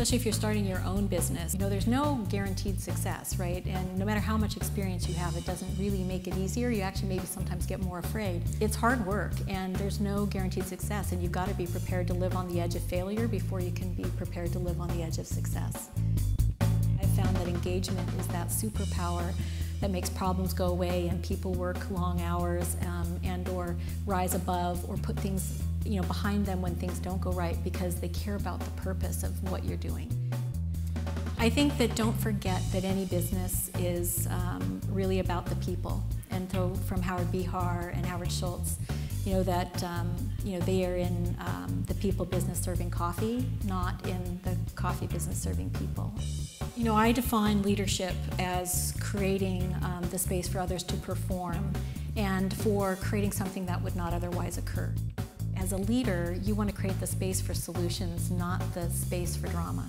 especially if you're starting your own business. You know, there's no guaranteed success, right? And no matter how much experience you have, it doesn't really make it easier. You actually maybe sometimes get more afraid. It's hard work and there's no guaranteed success and you've got to be prepared to live on the edge of failure before you can be prepared to live on the edge of success. I found that engagement is that superpower that makes problems go away and people work long hours um, and or rise above or put things you know, behind them when things don't go right because they care about the purpose of what you're doing. I think that don't forget that any business is um, really about the people. And so from Howard Behar and Howard Schultz, you know, that um, you know, they are in um, the people business serving coffee, not in the coffee business serving people. You know, I define leadership as creating um, the space for others to perform and for creating something that would not otherwise occur. As a leader, you want to create the space for solutions, not the space for drama.